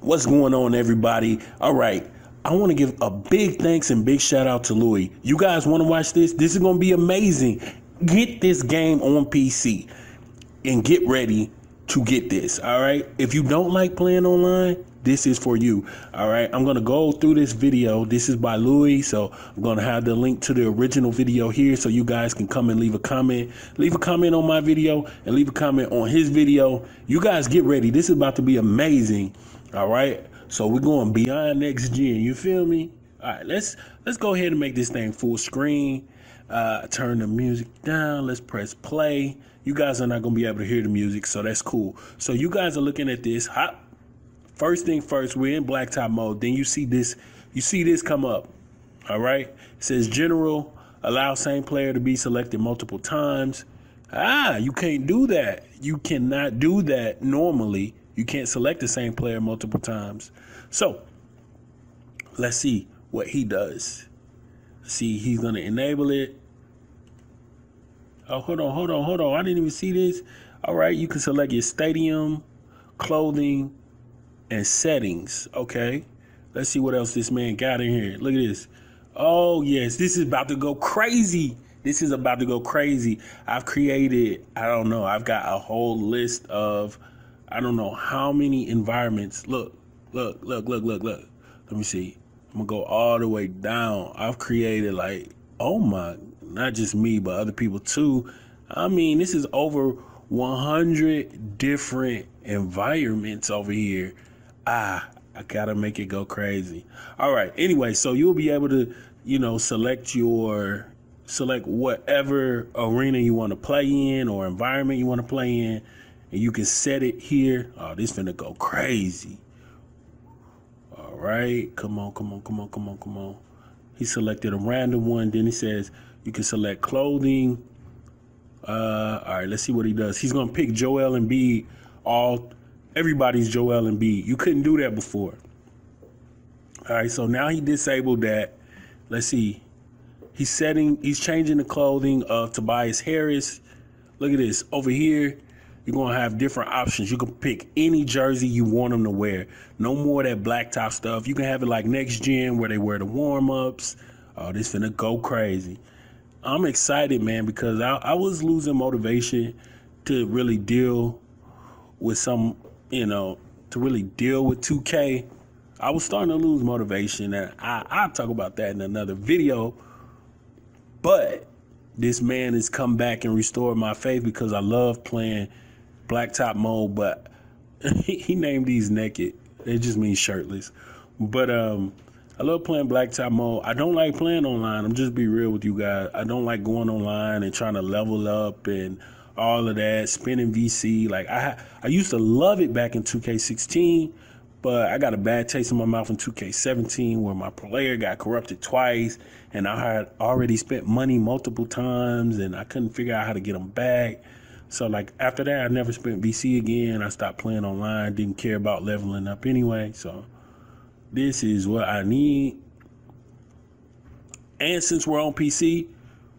What's going on, everybody? All right. I want to give a big thanks and big shout out to Looyh. You guys want to watch this? This is going to be amazing. Get this game on PC and get ready to get this. All right. If you don't like playing online, this is for you. All right. I'm going to go through this video. This is by Looyh. So I'm going to have the link to the original video here so you guys can come and leave a comment. Leave a comment on my video and leave a comment on his video. You guys get ready. This is about to be amazing. All right. So we're going beyond next gen. You feel me? All right. Let's let's go ahead and make this thing full screen. Uh, turn the music down. Let's press play. You guys are not going to be able to hear the music, so that's cool. So you guys are looking at this. Hop. First thing first, we're in blacktop mode. Then you see this. You see this come up. All right. It says general. Allow same player to be selected multiple times. Ah, you can't do that. You cannot do that normally. You can't select the same player multiple times. So let's see what he does. See, he's going to enable it. Oh, hold on, hold on, hold on. I didn't even see this. All right, you can select your stadium, clothing, and settings. Okay. Let's see what else this man got in here. Look at this. Oh, yes, this is about to go crazy. This is about to go crazy. I've created, I don't know, I've got a whole list of, I don't know how many environments. Look, look, look, look, look, look. Let me see. I'm to go all the way down. I've created like, oh my not just me, but other people too. I mean, this is over 100 different environments over here. Ah, I gotta make it go crazy. All right. Anyway, so you'll be able to, you know, select your select whatever arena you want to play in or environment you want to play in, and you can set it here. Oh, this finna go crazy. All right, come on, come on, come on, come on, come on. He selected a random one. Then he says you can select clothing. Uh, all right, let's see what he does. He's gonna pick Joel Embiid. All everybody's Joel Embiid. You couldn't do that before. All right, so now he disabled that. Let's see. He's setting. He's changing the clothing of Tobias Harris. Look at this over here. You're gonna have different options. You can pick any jersey you want them to wear. No more that black top stuff. You can have it like next gen where they wear the warm ups. Oh, this finna go crazy. I'm excited, man, because I, I was losing motivation to really deal with some, you know, to really deal with 2K. I was starting to lose motivation, and I, I'll talk about that in another video. But this man has come back and restored my faith because I love playing blacktop mode, but he, named these naked. It just means shirtless. But um I love playing blacktop mode. I don't like playing online. I'm just be real with you guys. I don't like going online and trying to level up and all of that, spinning VC. Like I I used to love it back in 2K16, but I got a bad taste in my mouth in 2K17 where my player got corrupted twice and I had already spent money multiple times and I couldn't figure out how to get them back. So like after that, I never spent VC again. I stopped playing online. Didn't care about leveling up anyway. So this is what I need. And since we're on PC,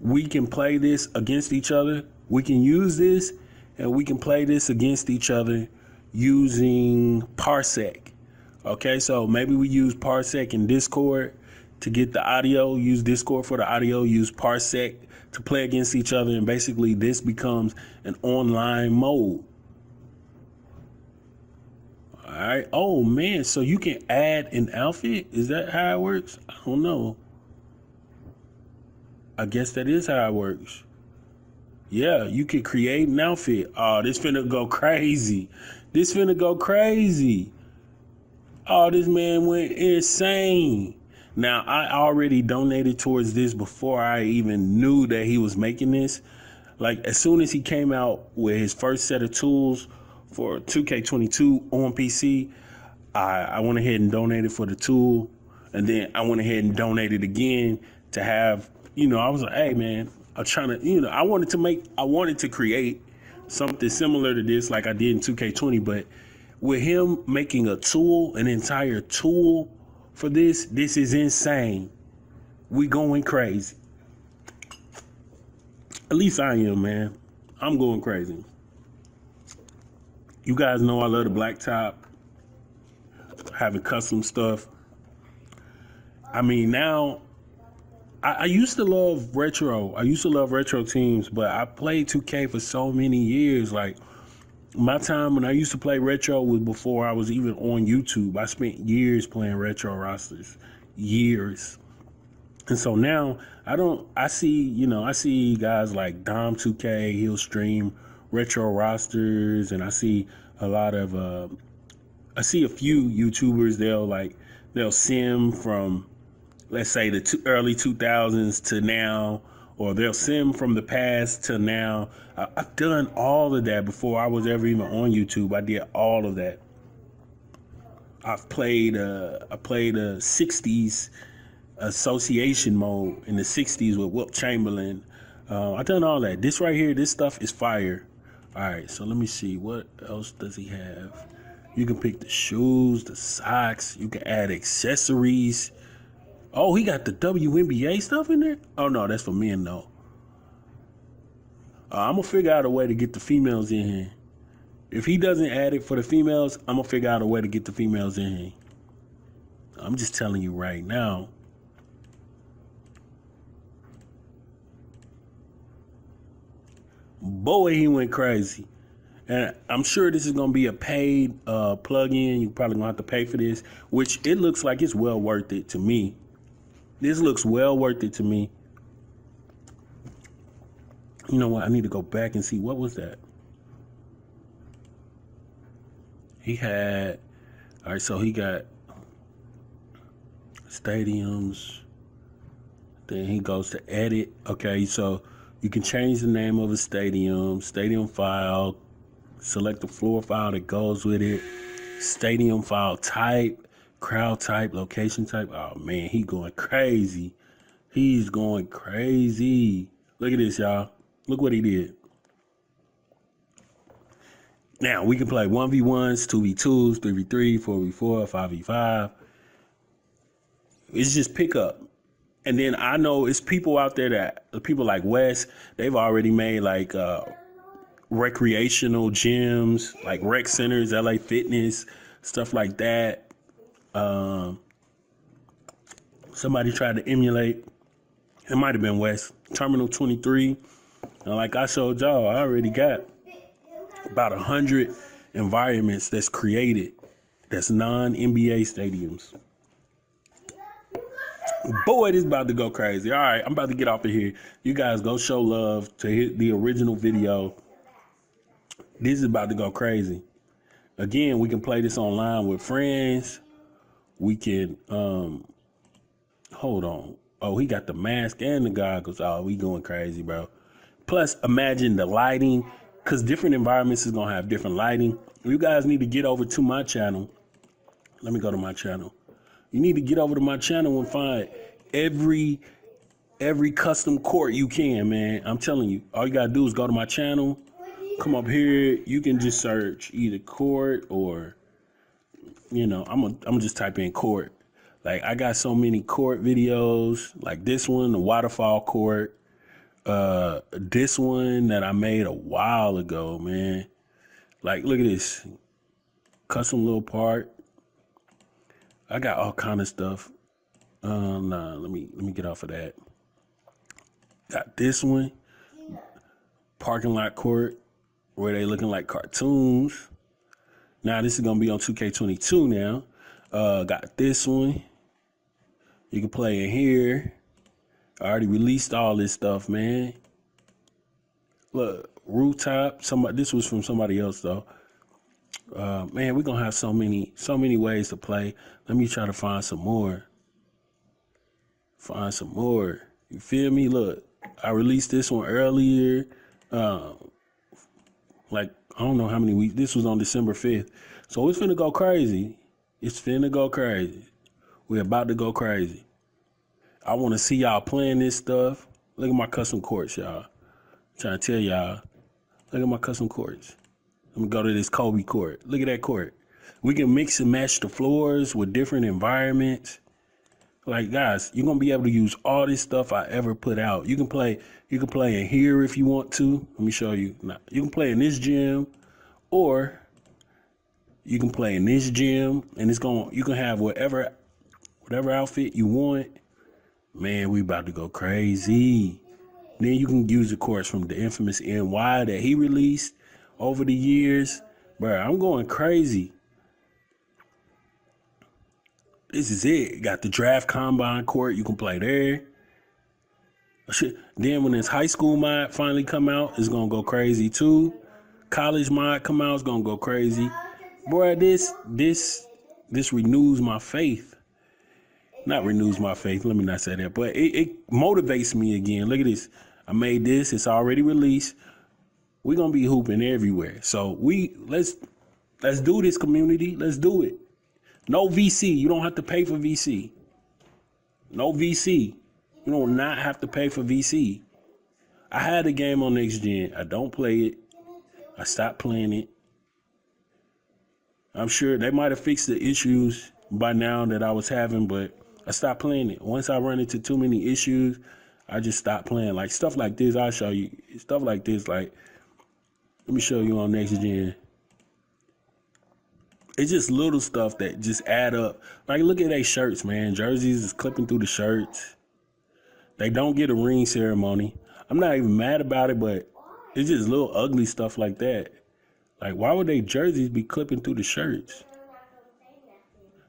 we can play this against each other. We can use this and we can play this against each other using Parsec. Okay, so maybe we use Parsec in Discord to get the audio, use Discord for the audio, use Parsec to play against each other, and basically this becomes an online mode. All right. Oh man, so you can add an outfit? Is that how it works? I don't know. I guess that is how it works. Yeah, you can create an outfit. Oh, this finna go crazy. This finna go crazy. Oh, this man went insane. Now, I already donated towards this before I even knew that he was making this. Like, as soon as he came out with his first set of tools, for 2K22 on PC. I, I went ahead and donated for the tool, and then I went ahead and donated again to have. You know, I was like, hey man, I'm trying to. You know, I wanted to make. I wanted to create something similar to this, like I did in 2K20, but with him making a tool, an entire tool for this, this is insane. We going crazy. At least I am, man. I'm going crazy. You guys know I love the black top. having custom stuff. I mean, now I, I, used to love retro. I used to love retro teams, but I played 2K for so many years. Like my time when I used to play retro was before I was even on YouTube. I spent years playing retro rosters, years. And so now I don't. I see, you know, I see guys like Dom 2K. He'll stream retro rosters, and I see a lot of. Uh, I see a few YouTubers. They'll like they'll sim from let's say the early 2000s to now, or they'll sim from the past to now. I, have done all of that before I was ever even on YouTube. I did all of that. I've played uh, I played a 60s association mode in the 60s with Wilt Chamberlain. Uh, I done all that. This right here, this stuff is fire. All right, so let me see what else does he have. You can pick the shoes, the socks. You can add accessories. Oh, he got the WNBA stuff in there? Oh, no, that's for men, though. Uh, I'm to figure out a way to get the females in here. If he doesn't add it for the females, I'm to figure out a way to get the females in here. I'm just telling you right now. Boy, he went crazy. And I'm sure this is going to be a paid uh, plug-in. You probably going to have to pay for this, which it looks like it's well worth it to me. This looks well worth it to me. You know what? I need to go back and see what was that. He had all right, so he got stadiums. Then he goes to edit. Okay, so you can change the name of a stadium, stadium file, select the floor file that goes with it, stadium file type, crowd type, location type. Oh man, he going crazy. He's going crazy. Look at this, y'all. Look what he did. Now we can play 1v1s, 2v2s, 3v3, 4v4, 5v5. It's just pick up. And then I know it's people out there that people like Wes, they've already made like uh, recreational gyms, like rec centers, LA Fitness, stuff like that. Um, somebody tried to emulate. It might have been West Terminal 23. And like I showed y'all, I already got about a hundred environments that's created that's non NBA stadiums. Boy, this is about to go crazy. All right, I'm about to get off of here. You guys go show love to hit the original video. This is about to go crazy. Again, we can play this online with friends we can um hold on. Oh, he got the mask and the goggles. Oh, we going crazy, bro. Plus, imagine the lighting, because different environments is gonna have different lighting. You guys need to get over to my channel. Let me go to my channel. You need to get over to my channel and find every every custom court you can, man. I'm telling you, all you gotta do is go to my channel, come up here. You can just search either court or you know, I'm gonna I'm just type in court. Like I got so many court videos, like this one, the waterfall court. Uh, this one that I made a while ago, man. Like, look at this, custom little part. I got all kind of stuff. Um, nah, let me let me get off of that. Got this one, parking lot court, where they looking like cartoons. Now this is gonna be on 2K22 now. Uh, got this one. You can play in here. I already released all this stuff, man. Look, rooftop. Somebody. This was from somebody else though. Uh, man, we're gonna have so many, so many ways to play. Let me try to find some more. Find some more. You feel me? Look, I released this one earlier. Uh, like I don't know how many weeks. This was on December 5th. So it's finna go crazy. It's finna go crazy. We're about to go crazy. I want to see y'all playing this stuff. Look at my custom courts, y'all. I'm trying to tell y'all. Look at my custom courts. Let me go to this Kobe court. Look at that court. We can mix and match the floors with different environments. Like guys, you're gonna be able to use all this stuff I ever put out. You can play, you can play in here if you want to. Let me show you. Now, you can play in this gym, or You can play in this gym, and it's going. to You can have whatever, whatever outfit you want. Man, we about to go crazy. Then you can use the course from the infamous NY that he released over the years. Bro, I'm going crazy. This is it. Got the draft combine court. You can play there. Shit. Then when this high school mod finally come out, it's gonna go crazy too. College mod come out, it's gonna go crazy. Boy, this this this renews my faith. Not renews my faith. Let me not say that, but it, it motivates me again. Look at this. I made this. It's already released. We're gonna be hooping everywhere. So we let's let's do this community. Let's do it. No VC. You don't have to pay for VC. No VC. You do not not have to pay for VC. I had a game on next gen. I don't play it. I stopped playing it. I'm sure they might have fixed the issues by now that I was having, but I stopped playing it. Once I run into too many issues, I just stopped playing. Like stuff like this, I'll show you. Stuff like this, like let me show you on next gen. It's just little stuff that just add up. Like look at these shirts, man. Jerseys is clipping through the shirts. They don't get a ring ceremony. I'm not even mad about it, but it's just little ugly stuff like that. Like, why would they jerseys be clipping through the shirts?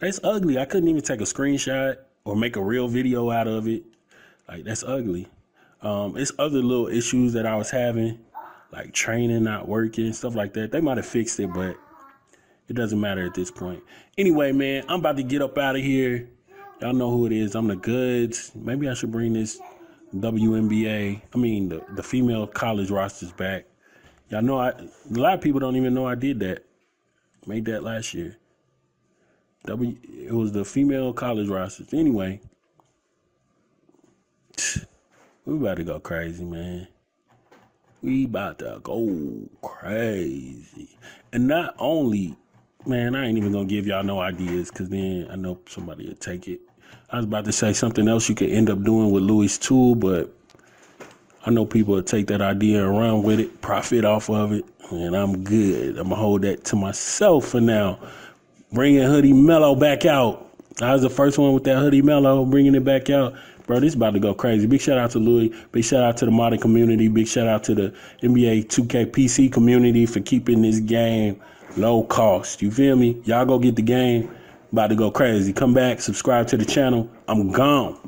That's ugly. I couldn't even take a screenshot or make a real video out of it. Like, that's ugly. Um, it's other little issues that I was having, like training not working, stuff like that. They might have fixed it, but it doesn't matter at this point. Anyway, man, I'm about to get up out of here. Y'all know who it is. I'm the goods. Maybe I should bring this WNBA. I mean the, the female college rosters back. Y'all know I a lot of people don't even know I did that. Made that last year. W it was the female college rosters. Anyway. We about to go crazy, man. We about to go crazy. And not only Man, I ain't even gonna give y'all no ideas because then I know somebody will take it. I was about to say something else you could end up doing with Looyh Tool, but I know people will take that idea and run with it, profit off of it, and I'm good. I'm gonna hold that to myself for now. Bringing Hoodie Melo back out. I was the first one with that Hoodie Melo, bringing it back out. Bro, this is about to go crazy. Big shout out to Looyh. Big shout out to the modern community. Big shout out to the NBA 2K PC community for keeping this game low cost. You feel me? Y'all go get the game. About to go crazy. Come back, subscribe to the channel. I'm gone.